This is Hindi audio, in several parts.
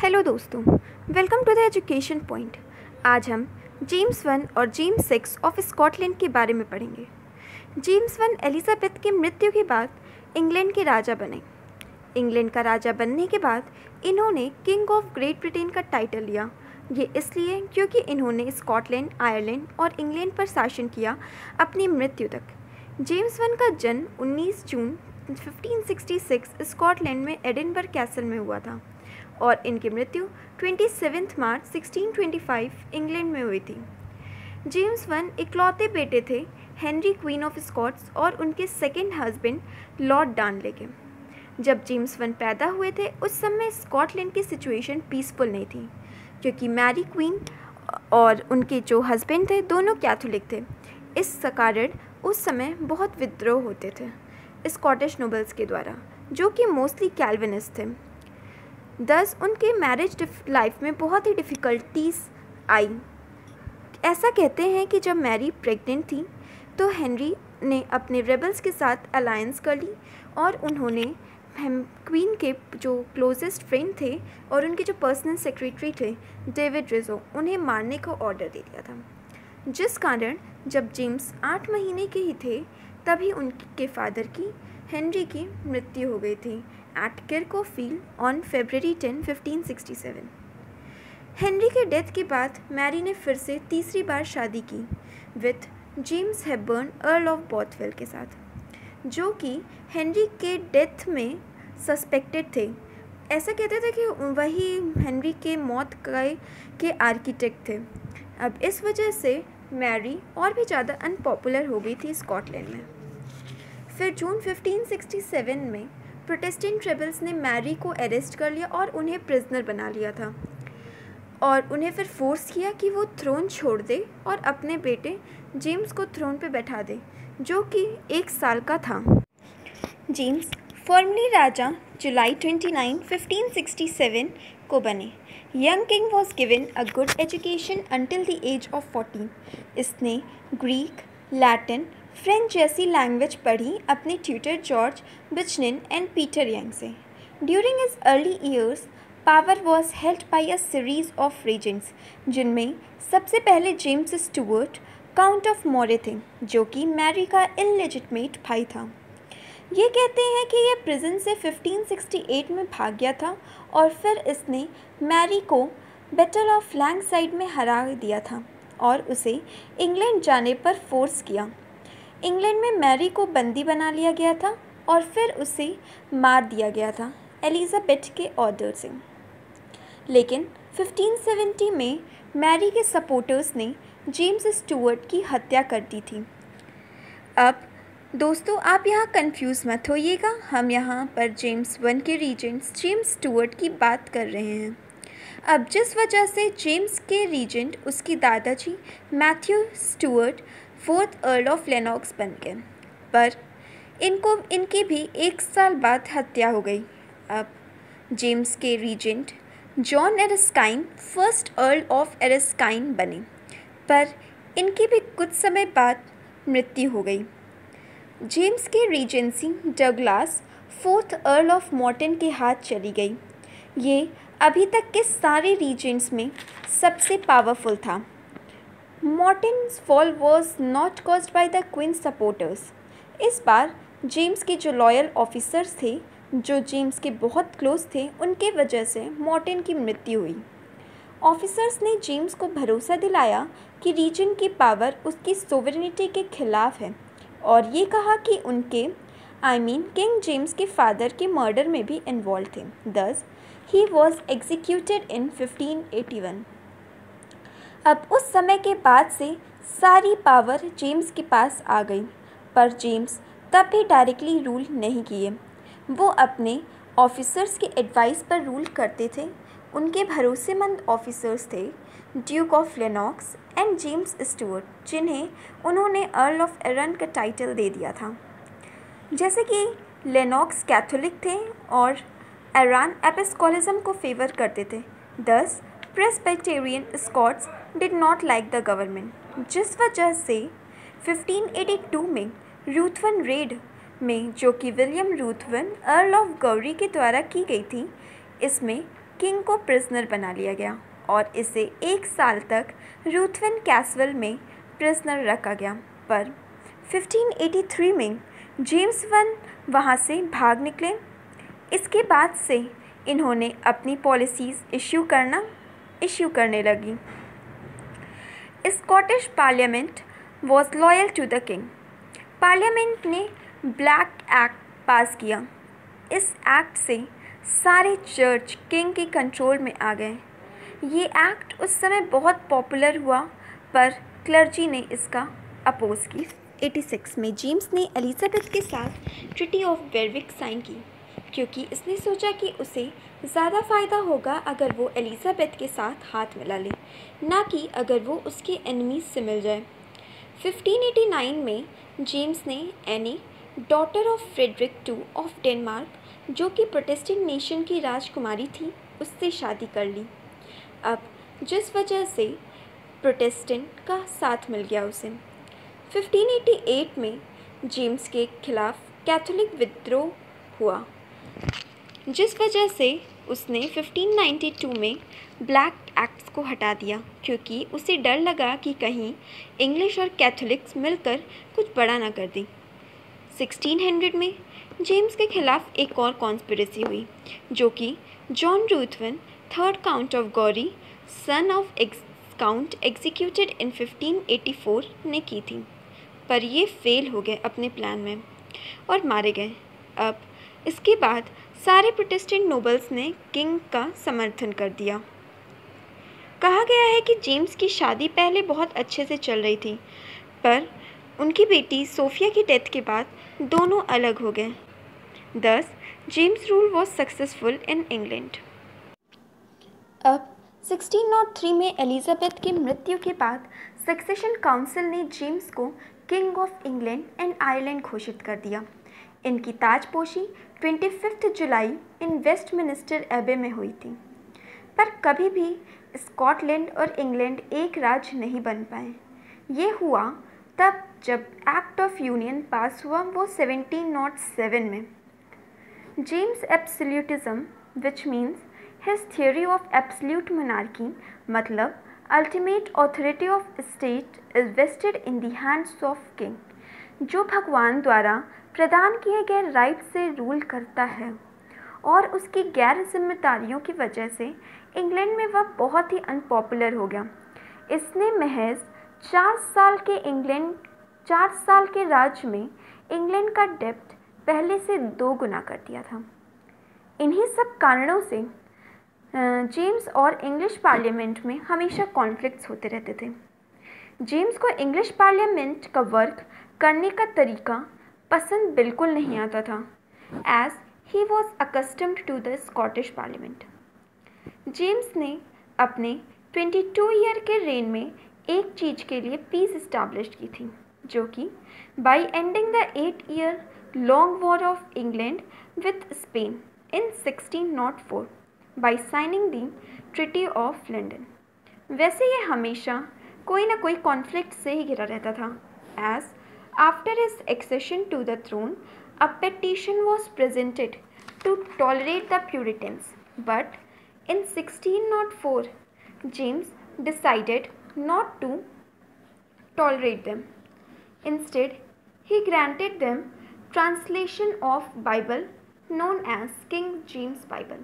हेलो दोस्तों welcome to the education point आज हम जेम्स वन और जेम्स सिक्स ऑफ़ स्कॉटलैंड के बारे में पढ़ेंगे। जेम्स वन एलिजाबेथ की मृत्यु के बाद इंग्लैंड के राजा बने। इंग्लैंड का राजा बनने के बाद इन्होंने किंग ऑफ़ ग्रेट ब्रिटेन का टाइटल लिया। ये इसलिए क्योंकि इन्होंने स्कॉटलैंड आयरलैंड और इंग्लैंड पर शासन किया अपनी मृत्यु तक। जेम्स वन का जन्म 19 जून 1566 स्कॉटलैंड में एडिनबर्ग कैसल में हुआ था। और इनकी मृत्यु 27 मार्च 1625 इंग्लैंड में हुई थी। जेम्स वन इकलौते बेटे थे, हेनरी क्वीन ऑफ़ स्कॉट्स और उनके सेकेंड हस्बैंड लॉर्ड डानले के जब जेम्स वन पैदा हुए थे, उस समय स्कॉटलैंड की सिचुएशन पीसफुल नहीं थी, क्योंकि मैरी क्वीन और उनके जो हस्बैंड थे, दोनों कैथोलिक थे। इस कारण उस समय बहुत विद्रोह होते थे स्कॉटिश नोबल्स के द्वारा, जो कि मोस्टली कैल्विनिस्ट थे। दस, उनके मैरिज लाइफ में बहुत ही डिफ़िकल्टीज आई। ऐसा कहते हैं कि जब मैरी प्रेग्नेंट थी तो हेनरी ने अपने रेबल्स के साथ अलायंस कर ली और उन्होंने क्वीन के जो क्लोजेस्ट फ्रेंड थे और उनके जो पर्सनल सेक्रेटरी थे डेविड रिजो उन्हें मारने का ऑर्डर दे दिया था। जिस कारण जब जेम्स आठ महीने के ही थे, तभी उनके फादर की हेनरी की मृत्यु हो गई थी। Kirk o' Field on February 10, 1567। Henry के डेथ के बाद मैरी ने फिर से तीसरी बार शादी की with James Hepburn earl of Bothwell के साथ जो कि हेनरी के डेथ में सस्पेक्टेड थे। ऐसा कहते थे कि वही हेनरी के मौत के के आर्किटेक्ट थे। अब इस वजह से मैरी और भी ज़्यादा अनपॉपुलर हो गई थी स्कॉटलैंड में। फिर जून 1567 में प्रोटेस्टेंट ट्रेबल्स ने मैरी को अरेस्ट कर लिया और उन्हें प्रिजनर बना लिया था। और उन्हें फिर फोर्स किया कि वो थ्रोन छोड़ दे और अपने बेटे जेम्स को थ्रोन पे बैठा दे जो कि एक साल का था। जेम्स फॉर्मली राजा जुलाई 29, 1567 को बने। Young king was given a good education until the age of 14 इसने ग्रीक लैटिन फ्रेंच जैसी लैंग्वेज पढ़ी अपने tutor George Buchanan and Peter Young से। During his early years power was held by a series of regents जिनमें सबसे पहले James Stuart count of Moray थे जो कि मैरी का इलेजिटमेट भाई था। ये कहते हैं कि यह प्रिजन से 1568 में भाग गया था और फिर इसने मैरी को बैटल ऑफ़ लैंग साइड में हरा दिया था और उसे इंग्लैंड जाने पर फोर्स किया। इंग्लैंड में मैरी को बंदी बना लिया गया था और फिर उसे मार दिया गया था, एलिजाबेथ के ऑर्डर से। लेकिन 1570 में मैरी के सपोर्टर्स ने जेम्स स्टूअर्ट की हत्या कर दी थी। अब, दोस्तों, आप यहाँ कंफ्यूज मत होइएगा। हम यहाँ पर जेम्स वन के रीजेंट्स, जेम्स स्टूअर्ट की बात कर रहे हैं। अब, जिस वजह से जेम्स के रीजेंट, उसकी दादाजी Matthew Stuart fourth earl of Lennox बन गए। पर इनको, इनकी भी एक साल बाद हत्या हो गई। अब जेम्स के regent John Erskine first earl of Erskine बने। पर इनकी भी कुछ समय बाद मृत्यु हो गई। जेम्स की regency Douglas fourth earl of Morton के हाथ चली गई। ये अभी तक के सारे रीजेंट्स में सबसे पावरफुल था। Morton's fall was not caused by the queen supporters इस बार जेम्स के जो लॉयल ऑफिसर्स थे, जो जेम्स के बहुत क्लोज थे, उनके वजह से मॉर्टिन की मृत्यु हुई। ऑफिसर्स ने जेम्स को भरोसा दिलाया कि रीजन की पावर उसकी सोवरेनिटी के खिलाफ है और ये कहा कि उनके आई मीन किंग जेम्स के फादर के मर्डर में भी इन्वॉल्व थे। Thus he was executed in 1581 अब उस समय के बाद से सारी पावर जेम्स के पास आ गई, पर जेम्स तब भी डायरेक्टली रूल नहीं किए। वो अपने ऑफिसर्स के एडवाइस पर रूल करते थे। उनके भरोसेमंद ऑफिसर्स थे duke of Lennox and James Stuart जिन्हें उन्होंने अर्ल ऑफ़ एरन का टाइटल दे दिया था। जैसे कि लेनॉक्स कैथोलिक थे और एरान एपिस्कोलिज्म को फेवर करते थे। Thus Presbyterian Scots did not like the government जिस वजह से 1582 में रूथवन रेड में, जो कि William Ruthven earl of Gowrie के द्वारा की गई थी, इसमें किंग को प्रिजनर बना लिया गया और इसे एक साल तक रूथवन कैसवल में प्रिजनर रखा गया। पर 1583 में जेम्स वन वहाँ से भाग निकले। इसके बाद से इन्होंने अपनी पॉलिसीज़ इश्यू करना इश्यू करने लगी। Scottish parliament was loyal to the king parliament ने ब्लैक एक्ट पास किया। इस एक्ट से सारे चर्च किंग के कंट्रोल में आ गए। ये एक्ट उस समय बहुत पॉपुलर हुआ, पर क्लर्जी ने इसका अपोज की 86 में जेम्स ने एलिजाबेथ के साथ ट्रिटी ऑफ़ बेरविक साइन की, क्योंकि इसने सोचा कि उसे ज़्यादा फ़ायदा होगा अगर वो एलिज़ाबेथ के साथ हाथ मिला ले, ना कि अगर वो उसके एनिमीज से मिल जाए। 1589 में जेम्स ने Anne daughter of Frederick two of Denmark जो कि प्रोटेस्टेंट नेशन की राजकुमारी थी, उससे शादी कर ली। अब, जिस वजह से प्रोटेस्टेंट का साथ मिल गया उसे। 1588 में जेम्स के खिलाफ कैथोलिक विद्रोह हुआ। जिस वजह से उसने 1592 में ब्लैक एक्ट्स को हटा दिया, क्योंकि उसे डर लगा कि कहीं इंग्लिश और कैथोलिक्स मिलकर कुछ बड़ा ना कर दें। 1600 में जेम्स के खिलाफ एक और कॉन्स्परेसी हुई, जो कि John Ruthven third count of Gowrie son of ex count executed in 1584 ने की थी। पर ये फेल हो गए अपने प्लान में और मारे गए। अब इसके बाद सारे प्रोटेस्टेंट नोबल्स ने किंग का समर्थन कर दिया। कहा गया है कि जेम्स की शादी पहले बहुत अच्छे से चल रही थी, पर उनकी बेटी सोफिया की डेथ के बाद दोनों अलग हो गए। Thus James rule was successful in England अब 1603 में एलिजाबेथ की मृत्यु के बाद सक्सेशन काउंसिल ने जेम्स को king of England and Ireland घोषित कर दिया। इनकी ताजपोशी twenty fifth July in Westminster Abbey में हुई थी। पर कभी भी स्कॉटलैंड और इंग्लैंड एक राज्य नहीं बन पाए। ये हुआ तब जब एक्ट ऑफ़ यूनियन पास हुआ वो सेवनटीन नॉट सेवन में। James absolutism which means his theory of absolute monarchy मतलब ultimate authority of state is vested in the hands of king जो भगवान द्वारा प्रदान किए गए राइट से रूल करता है और उसकी गैर जिम्मेदारियों की वजह से इंग्लैंड में वह बहुत ही अनपॉपुलर हो गया। इसने महज चार साल के इंग्लैंड, चार साल के राज्य में इंग्लैंड का डेप्थ पहले से दो गुना कर दिया था। इन्हीं सब कारणों से जेम्स और इंग्लिश पार्लियामेंट में हमेशा कॉन्फ्लिक्ट्स होते रहते थे। जेम्स को इंग्लिश पार्लियामेंट का वर्क करने का तरीका पसंद बिल्कुल नहीं आता था as he was accustomed to the Scottish parliament James ने अपने 22 ईयर के रेन में एक चीज़ के लिए पीस इस्टेब्लिश की थी, जो कि by ending the eight year long war of England with Spain in 1604 by signing the treaty of London वैसे ये हमेशा कोई ना कोई कॉन्फ्लिक्ट से ही घिरा रहता था as After his accession to the throne, a petition was presented to tolerate the Puritans, but in 1604, James decided not to tolerate them. Instead, he granted them translation of Bible known as King James Bible.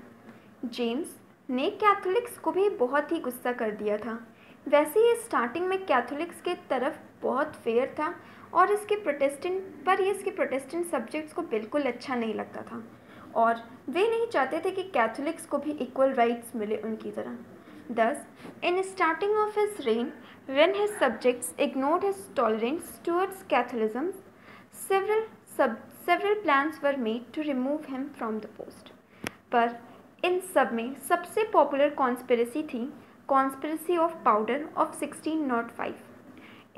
James ने कैथोलिक्स को भी बहुत ही गुस्सा कर दिया था वैसे ये स्टार्टिंग में कैथोलिक्स के तरफ बहुत फेयर था और इसके प्रोटेस्टेंट पर ये इसके प्रोटेस्टेंट सब्जेक्ट्स को बिल्कुल अच्छा नहीं लगता था। और वे नहीं चाहते थे कि कैथोलिक्स को भी इक्वल राइट्स मिले उनकी तरह। Thus in starting of his reign when his subjects ignored his tolerance towards Catholicism several सब several plans were made to remove him from the post पर इन सब में सबसे पॉपुलर कॉन्स्पिरसी थी conspiracy of powder of sixteen nought five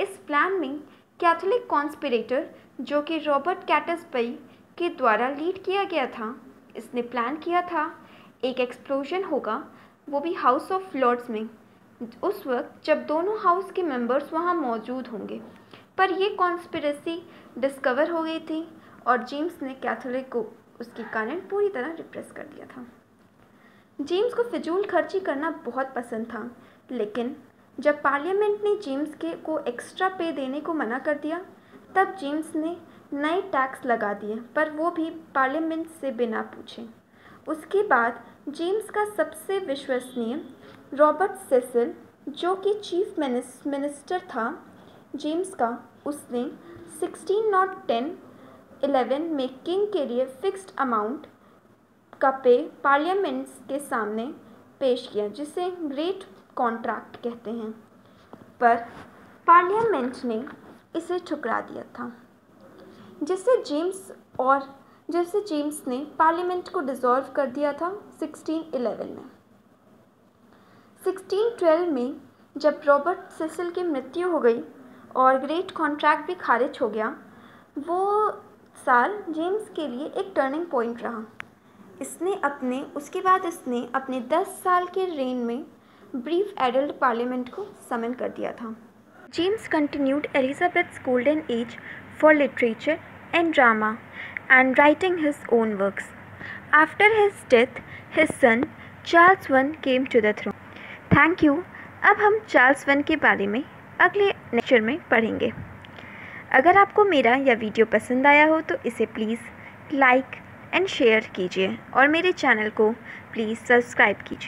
इस प्लान में कैथोलिक कॉन्स्पिरेटर जो कि रॉबर्ट कैटसपई के द्वारा लीड किया गया था, इसने प्लान किया था, एक एक्सप्लोजन होगा, वो भी हाउस ऑफ़ लॉर्ड्स में। उस वक्त जब दोनों हाउस के मेंबर्स वहाँ मौजूद होंगे, पर यह कॉन्स्पिरसी डिस्कवर हो गई थी और जेम्स ने कैथोलिक को उसके कारण पूरी तरह रिप्रेस कर दिया था। जेम्स को फिजूल खर्ची करना बहुत पसंद था, लेकिन जब पार्लियामेंट ने जेम्स के को एक्स्ट्रा पे देने को मना कर दिया, तब जेम्स ने नए टैक्स लगा दिए, पर वो भी पार्लियामेंट से बिना पूछे। उसके बाद जेम्स का सबसे विश्वसनीय, रॉबर्ट सेसिल, जो कि चीफ मिनिस्टर था जेम्स का, उसने 16 नॉट 10 11 में किंग के लिए फिक्स्ड अमाउंट का पे पार्लियामेंट्स के सामने पेश किया, जिसे ग्रेट कॉन्ट्रैक्ट कहते हैं। पर पार्लियामेंट ने इसे ठुकरा दिया था। जिससे जेम्स और जिससे जेम्स ने पार्लियामेंट को डिसॉल्व कर दिया था 1611 में। 1612 में जब रॉबर्ट सिसिल की मृत्यु हो गई और ग्रेट कॉन्ट्रैक्ट भी खारिज हो गया, वो साल जेम्स के लिए एक टर्निंग पॉइंट रहा। इसने अपने, उसके बाद इसने अपने 10 साल के रेन में ब्रीफ एडल्ट पार्लियामेंट को समन कर दिया था। James continued Elizabeth's golden age for literature and drama and writing his own works. After his death, his son Charles one came to the throne. Thank you. अब हम चार्ल्स वन के बारे में अगले लेक्चर में पढ़ेंगे। अगर आपको मेरा यह वीडियो पसंद आया हो तो इसे प्लीज़ लाइक एंड शेयर कीजिए और मेरे चैनल को प्लीज़ सब्सक्राइब कीजिए।